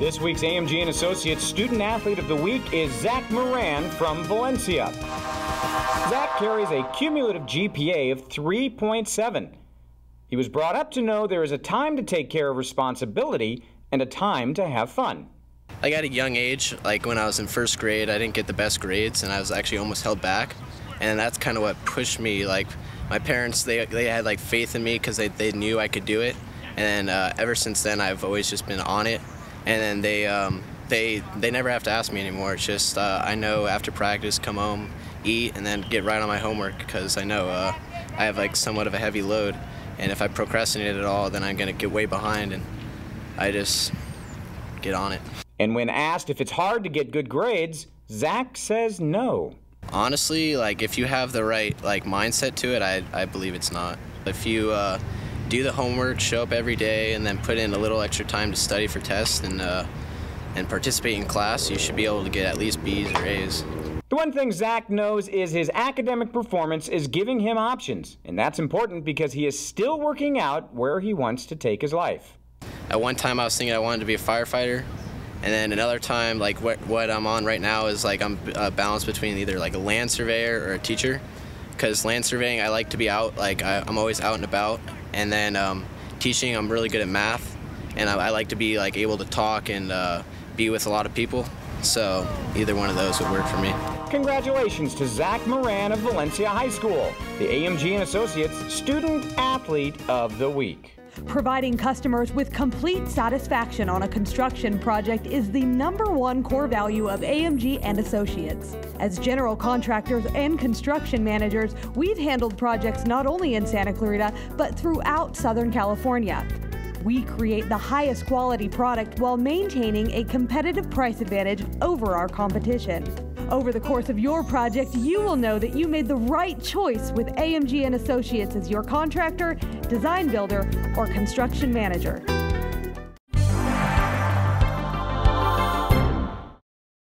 This week's AMG and Associates Student Athlete of the Week is Zach Moran from Valencia. Zach carries a cumulative GPA of 3.7. He was brought up to know there is a time to take care of responsibility and a time to have fun. Like at a young age, like when I was in first grade, I didn't get the best grades and I was actually almost held back. And that's kind of what pushed me. Like my parents, they, they had like faith in me because they, they knew I could do it. And uh, ever since then, I've always just been on it. And then they, um, they, they never have to ask me anymore. It's just uh, I know after practice, come home, eat, and then get right on my homework because I know uh, I have like somewhat of a heavy load. And if I procrastinate at all, then I'm gonna get way behind. And I just get on it. And when asked if it's hard to get good grades, Zach says no. Honestly, like if you have the right like mindset to it, I, I believe it's not. If you uh, do the homework, show up every day, and then put in a little extra time to study for tests and uh, and participate in class, you should be able to get at least B's or A's. The one thing Zach knows is his academic performance is giving him options, and that's important because he is still working out where he wants to take his life. At one time, I was thinking I wanted to be a firefighter, and then another time, like what, what I'm on right now is like I'm uh, balanced between either like a land surveyor or a teacher. Because land surveying, I like to be out, like I, am always out and about. And then um, teaching, I'm really good at math, and I, I, like to be like able to talk and uh, be with a lot of people. So either one of those would work for me. Congratulations to Zach Moran of Valencia High School, the AMG and Associates Student Athlete of the Week. Providing customers with complete satisfaction on a construction project is the number one core value of AMG and Associates. As general contractors and construction managers, we've handled projects not only in Santa Clarita, but throughout Southern California. We create the highest quality product while maintaining a competitive price advantage over our competition. Over the course of your project, you will know that you made the right choice with AMG and Associates as your contractor, design builder, or construction manager.